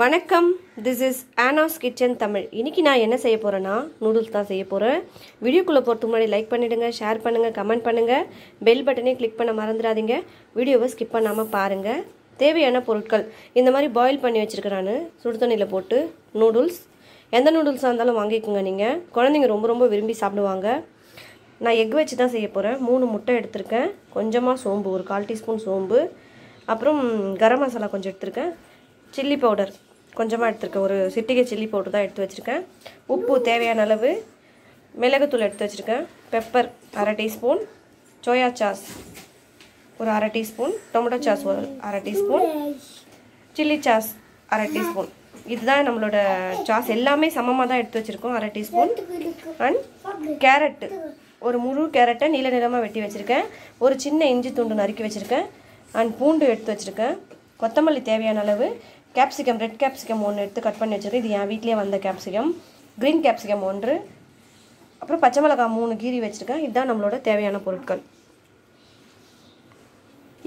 வணக்கம். This is Anna's kitchen Tamil. இன்றைக்கி நான் என்ன செய்ய போகிறேன்னா நூடுல்ஸ் தான் செய்ய போகிறேன் வீடியோக்குள்ளே போகிறதுக்கு முன்னாடி லைக் பண்ணிவிடுங்க ஷேர் பண்ணுங்கள் கமெண்ட் பண்ணுங்கள் பெல் பட்டனே கிளிக் பண்ண மறந்துடாதீங்க. வீடியோவை ஸ்கிப் பண்ணாமல் பாருங்கள் தேவையான பொருட்கள். இந்த மாதிரி பாயில் பண்ணி வச்சுருக்கிறான்னு நான். சுடு தண்ணியில் போட்டு நூடுல்ஸ் எந்த நூடுல்ஸாக இருந்தாலும் வாங்கிக்கோங்க நீங்கள் குழந்தைங்க ரொம்ப ரொம்ப விரும்பி சாப்பிடுவாங்க. நான் எக் வச்சு தான் செய்ய போகிறேன் மூணு முட்டை எடுத்திருக்கேன். கொஞ்சமாக சோம்பு ஒரு கால் டீஸ்பூன் சோம்பு. அப்புறம் கரம் மசாலா கொஞ்சம் எடுத்திருக்கேன். Chilli powder. கொஞ்சமாக எடுத்துருக்கேன். ஒரு சிட்டிகை சில்லி பவுடர் தான் எடுத்து வச்சுருக்கேன். உப்பு தேவையான அளவு. மிளகுத்தூள் எடுத்து வச்சுருக்கேன். பெப்பர் அரை டீஸ்பூன். சோயா சாஸ் ஒரு அரை டீஸ்பூன். டொமேட்டோ சாஸ் ஒரு அரை டீஸ்பூன். சில்லி சாஸ் அரை டீஸ்பூன். இதுதான் நம்மளோட சாஸ். எல்லாமே சமமாக தான் எடுத்து வச்சுருக்கோம். அரை டீஸ்பூன். And carrot. ஒரு முழு கேரட்டை நீல நிறமாக வெட்டி வச்சுருக்கேன். ஒரு சின்ன இஞ்சி துண்டு நறுக்கி வச்சுருக்கேன். அண்ட் பூண்டு எடுத்து வச்சுருக்கேன். கொத்தமல்லி தேவையான அளவு. கேப்சிகம் ரெட் கேப்சிகம் ஒன்று எடுத்து கட் பண்ணி வச்சுருக்கேன் இது என் வீட்லேயே வந்த கேப்சிகம் க்ரீன் கேப்சிகம் ஒன்று. அப்புறம் பச்சை மிளகாய் மூணு கீரி வச்சுருக்கேன். இதுதான் நம்மளோட தேவையான பொருட்கள்.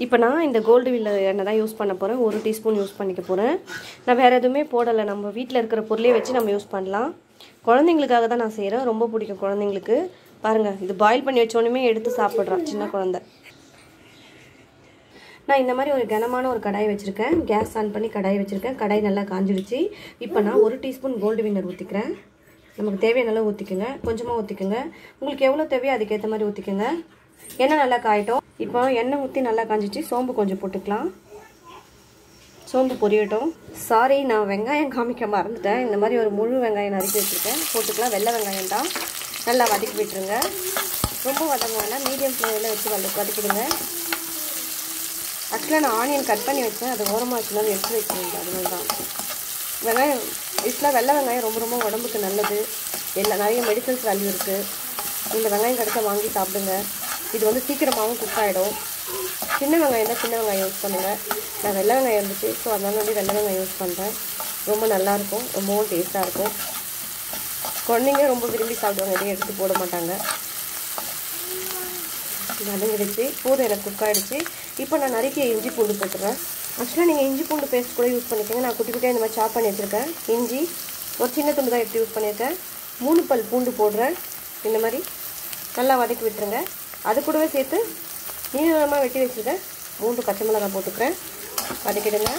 இப்போ நான் இந்த கோல்டு வில்ல எண்ணெய் தான் யூஸ் பண்ண போகிறேன் ஒரு டீஸ்பூன் யூஸ் பண்ணிக்க போகிறேன் நான் வேறு எதுவுமே போடலை. நம்ம வீட்டில் இருக்கிற பொருளே வச்சு நம்ம யூஸ் பண்ணலாம். குழந்தைங்களுக்காக தான் நான் செய்கிறேன் ரொம்ப பிடிக்கும் குழந்தைங்களுக்கு. பாருங்கள் இது பாயில் பண்ணி வச்சோன்னுமே எடுத்து சாப்பிட்றான். சின்ன குழந்தை. நான் இந்த மாதிரி ஒரு கனமான ஒரு கடாய் வச்சுருக்கேன். கேஸ் ஆன் பண்ணி கடாய் வச்சுருக்கேன். கடாய் நல்லா காஞ்சிடுச்சு. இப்போ நான் ஒரு டீஸ்பூன் கோல்டு வின்னர் ஊற்றிக்கிறேன் நமக்கு தேவையான அளவு ஊற்றிக்கோங்க கொஞ்சமாக ஊற்றிக்கோங்க உங்களுக்கு எவ்வளோ தேவையோ அதுக்கேற்ற மாதிரி ஊற்றிக்கோங்க எண்ணெய் நல்லா காயிட்டோம். இப்போ எண்ணெய் ஊற்றி நல்லா காஞ்சிச்சு. சோம்பு கொஞ்சம் போட்டுக்கலாம். சோம்பு பொரியட்டும். சாரி நான் வெங்காயம் காமிக்க மறந்துட்டேன். இந்த மாதிரி ஒரு முழு வெங்காயம் நறுக்கி வச்சுருக்கேன். போட்டுக்கலாம். வெள்ளை வெங்காயம் தான். நல்லா வதக்கி விட்டுருங்க. ரொம்ப வதங்க வேணாம் மீடியம் ஃப்ளேமில் வச்சு வதக்கிடுங்க. ஆக்சுவலாக நான் ஆனியன் கட் பண்ணி வச்சேன். அது ஓரமாக வச்சுனாலும் எடுத்து வைக்கணும் அதனால தான் வெங்காயம் ஆக்சுவலாக வெள்ளை வெங்காயம் ரொம்ப ரொம்ப உடம்புக்கு நல்லது. எல்லா நிறைய மெடிசன்ஸ் வேல்யூ இருக்குது இந்த வெங்காயம் கிடைச்சா வாங்கி சாப்பிடுங்க. இது வந்து சீக்கிரமாகவும் குக் ஆகிடும் சின்ன வெங்காயம் தான் சின்ன வெங்காயம் யூஸ் பண்ணுங்கள் நான் வெள்ளை வெங்காயம் இருந்துச்சு. ஸோ அதனால வந்து வெள்ளை வெங்காயம் யூஸ் பண்ணுறேன் ரொம்ப நல்லாயிருக்கும் ரொம்பவும் டேஸ்ட்டாக இருக்கும். குழந்தைங்க ரொம்ப விரும்பி சாப்பிடுவாங்க. எதையும் எடுத்து போட மாட்டாங்க. வதங்கிடுச்சு போதும் எனக்கு குக் ஆகிடுச்சு இப்போ நான் நறுக்கிய இஞ்சி பூண்டு போட்டுறேன். ஆக்சுவலாக நீங்கள் இஞ்சி பூண்டு பேஸ்ட் கூட யூஸ் பண்ணிக்கோங்க. நான் குட்டி குட்டியாக இந்த மாதிரி சாப் பண்ணி வச்சுருக்கேன். இஞ்சி ஒரு சின்ன துண்டு தான் எடுத்து யூஸ் பண்ணியிருக்கேன். மூணு பல் பூண்டு போடுறேன். இந்த மாதிரி நல்லா வதக்கி விட்டுருங்க. அது கூடவே சேர்த்து நீளமாக வெட்டி வச்சுருக்கேன். மூன்று பச்சை மிளகாய் போட்டுக்கிறேன். வதக்கிடுங்க.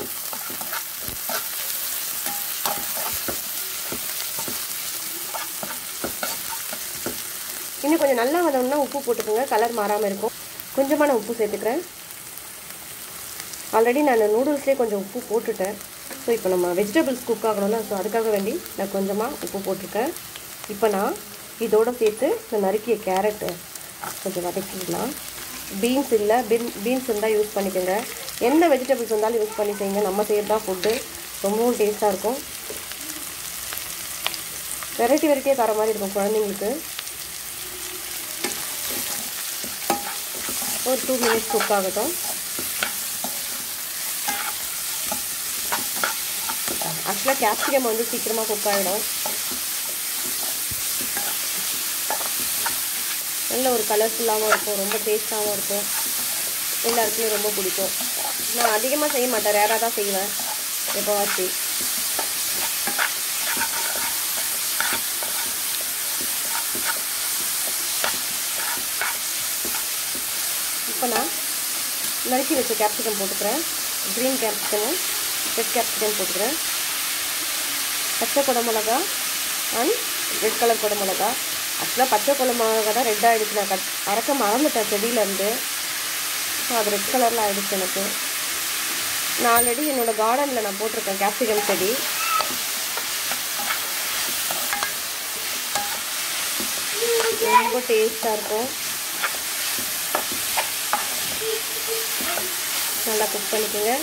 இன்னும் கொஞ்சம் நல்லா வதம்னா உப்பு போட்டுக்கோங்க. கலர் மாறாமல் இருக்கும். கொஞ்சமாக நான் உப்பு சேர்த்துக்கிறேன். ஆல்ரெடி நான் நூடுல்ஸ்லேயே கொஞ்சம் உப்பு போட்டுட்டேன். ஸோ இப்போ நம்ம வெஜிடபிள்ஸ் குக் ஆகணும்ல ஸோ அதுக்காக வேண்டி நான் கொஞ்சமாக உப்பு போட்டிருக்கேன். இப்போ நான் இதோட சேர்த்து இந்த நறுக்கிய கேரட்டு கொஞ்சம் வதக்கிடலாம். பீன்ஸ் இல்லை பீன் பீன்ஸ் இருந்தால் யூஸ் பண்ணிக்கோங்க. எந்த வெஜிடபிள்ஸ் இருந்தாலும் யூஸ் பண்ணி செய்யுங்க. நம்ம செய்கிறது தான் ஃபுட்டு ரொம்பவும் டேஸ்ட்டாக இருக்கும். வெரைட்டி வெரைட்டியாக தர மாதிரி இருக்கும் குழந்தைங்களுக்கு. ஒரு டூ மினிட்ஸ் குக் ஆகட்டும். ஆக்சுவலாக கேப்சிகம் வந்து சீக்கிரமாக குக் ஆகிடும் நல்ல ஒரு கலர்ஃபுல்லாகவும் இருக்கும் ரொம்ப டேஸ்ட்டாகவும் இருக்கும். எல்லாருக்குமே ரொம்ப பிடிக்கும். நான் அதிகமாக செய்ய மாட்டேன் ரேராக தான் செய்வேன். எப்போவாச்சு இப்போ நான் நறுக்கி வச்ச கேப்சிகம் போட்டுக்கிறேன். க்ரீன் கேப்சிகமும் ரெட் கேப்சிகம் போட்டுக்கிறேன். பச்சை குடமிளகா அண்ட் ரெட் கலர் குடமிளகா. ஆக்சுவலாக பச்சை குடமிளகா தான் ரெட் ஆகிடுச்சு நான் கட் அரைக்க மறந்துட்டேன் செடியிலேருந்து. ஸோ அது ரெட் கலரில் ஆகிடுச்சு எனக்கு. நான் ஆல்ரெடி என்னோடய கார்டனில் நான் போட்டிருக்கேன் கேப்சிகம் செடி. ரொம்ப டேஸ்ட்டாக இருக்கும். நல்லா குக் பண்ணிக்கோங்க.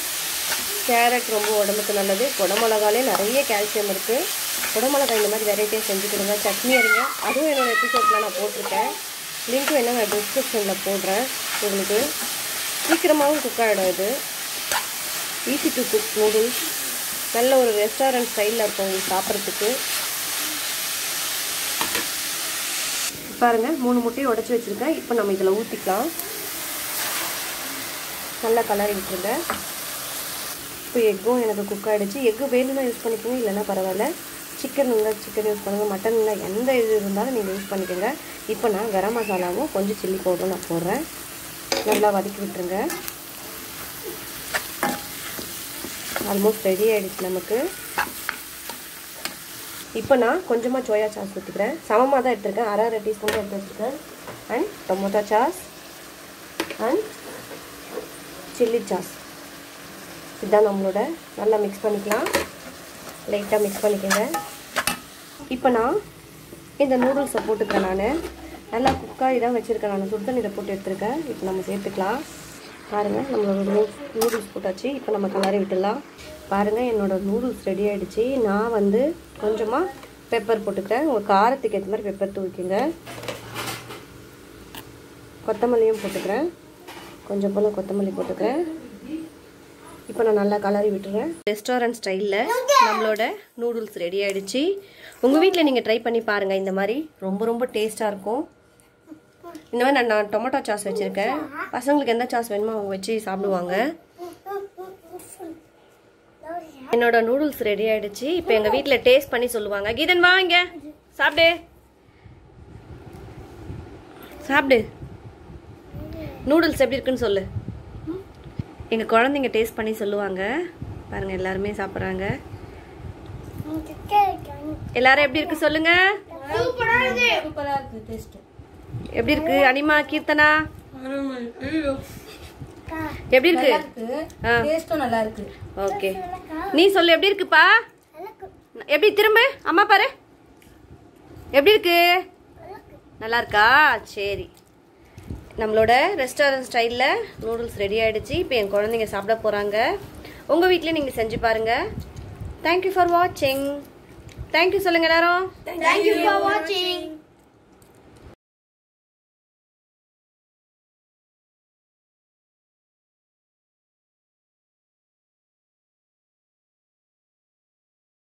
கேரட் ரொம்ப உடம்புக்கு நல்லது. குடமிளகாலே நிறைய கால்சியம் இருக்குது குடமிளகா இந்த மாதிரி வெரைட்டியாக செஞ்சு கொடுங்க. சட்னி அரிங்க. அதுவும் என்னோடய எபிசோடில் நான் போட்டிருக்கேன். லிங்க்கும் என்ன நான் டிஸ்கிரிப்ஷனில் போடுறேன் உங்களுக்கு. சீக்கிரமாகவும் குக் ஆகிடும் இது. ஈஸி டு குக் நூடுல்ஸ் நல்ல ஒரு ரெஸ்டாரண்ட் ஸ்டைலில் இருக்கும் உங்களுக்கு சாப்பிட்றதுக்கு. பாருங்கள் மூணு முட்டையை உடச்சி வச்சுருக்கேன். இப்போ நம்ம இதில் ஊற்றிக்கலாம் நல்லா கலரி விட்டுருங்க. இப்போ எக்கும் எனக்கு குக் ஆகிடுச்சு எக்கு வேணும்னா யூஸ் பண்ணிக்கோங்க இல்லைன்னா பரவாயில்ல. சிக்கன் இருந்தால் சிக்கன் யூஸ் பண்ணுங்கள் மட்டன் இருந்தால் எந்த இது இருந்தாலும் நீங்கள் யூஸ் பண்ணிக்கோங்க. இப்போ நான் கரம் மசாலாவும் கொஞ்சம் சில்லி பவுடரும் நான் போடுறேன். நல்லா வதக்கி விட்டுருங்க. ஆல்மோஸ்ட் ரெடி ஆகிடுச்சு நமக்கு. இப்போ நான் கொஞ்சமாக சோயா சாஸ் ஊற்றிக்கிறேன் சமமாக தான் எடுத்துருக்கேன். அரை அரை டீஸ்பூன் எடுத்து வச்சுருக்கேன். And tomato sauce and chilli sauce இதுதான் நம்மளோட நல்லா மிக்ஸ் பண்ணிக்கலாம். லைட்டாக மிக்ஸ் பண்ணிக்கோங்க. இப்போ நான் இந்த நூடுல்ஸை போட்டுக்கிறேன் நான். நல்லா குக்காகி தான் வச்சுருக்கேன் நான். சுடு தண்ணியில் போட்டு எடுத்துருக்கேன். இப்போ நம்ம சேர்த்துக்கலாம். பாருங்கள் நம்மளோட நூ நூடுல்ஸ் போட்டாச்சு. இப்போ நம்ம கலரி விட்டுடலாம். பாருங்கள் என்னோடய நூடுல்ஸ் ரெடி ஆகிடுச்சு நான் வந்து கொஞ்சமாக பெப்பர் போட்டுக்கிறேன். உங்கள் காரத்துக்கு ஏற்ற மாதிரி பெப்பர் தூக்கிங்க கொத்தமல்லியும் போட்டுக்கிறேன். கொஞ்சம் போல் கொத்தமல்லி போட்டுக்கிறேன். இப்போ நான் நல்லா கலரி விட்டுறேன். ரெஸ்டாரண்ட் ஸ்டைலில் நம்மளோட நூடுல்ஸ் ரெடி ஆகிடுச்சு உங்கள் வீட்டில் நீங்கள் ட்ரை பண்ணி பாருங்கள் இந்த மாதிரி. ரொம்ப ரொம்ப டேஸ்ட்டாக இருக்கும். இந்த மாதிரி நான் நான் டொமேட்டோ சாஸ் வச்சுருக்கேன். பசங்களுக்கு எந்த சாஸ் வேணுமோ அவங்க வச்சு சாப்பிடுவாங்க. என்னோட நூடுல்ஸ் ரெடி ஆகிடுச்சு இப்போ எங்கள் வீட்டில் டேஸ்ட் பண்ணி சொல்லுவாங்க. கீதன் வாங்க சாப்பிடு. சாப்பிடு. நூடுல்ஸ் எப்படி இருக்குன்னு சொல்லு. எங்கள் குழந்தைங்க டேஸ்ட் பண்ணி சொல்லுவாங்க. பாருங்க எல்லாருமே சாப்பிட்றாங்க. எல்லாரும் எப்படி இருக்கு சொல்லுங்க. எப்படி இருக்கு அனிமா கீர்த்தனா? எப்படி இருக்கு? நல்லா இருக்கு. ஓகே. நீ சொல்லு எப்படி இருக்குப்பா? எப்படி திரும்ப அம்மா பாரு. எப்படி இருக்கு? நல்லா இருக்கா? சரி. நம்மளோட ரெஸ்டாரண்ட் ஸ்டைலில் நூடுல்ஸ் ரெடி ஆகிடுச்சு இப்போ என் குழந்தைங்க சாப்பிட போகிறாங்க உங்கள் வீட்லேயும் நீங்கள் செஞ்சு பாருங்கள் தேங்க்யூ ஃபார் வாட்சிங் தேங்க்யூ சொல்லுங்கள் எல்லாரும். தேங்க்யூ ஃபார் வாட்சிங்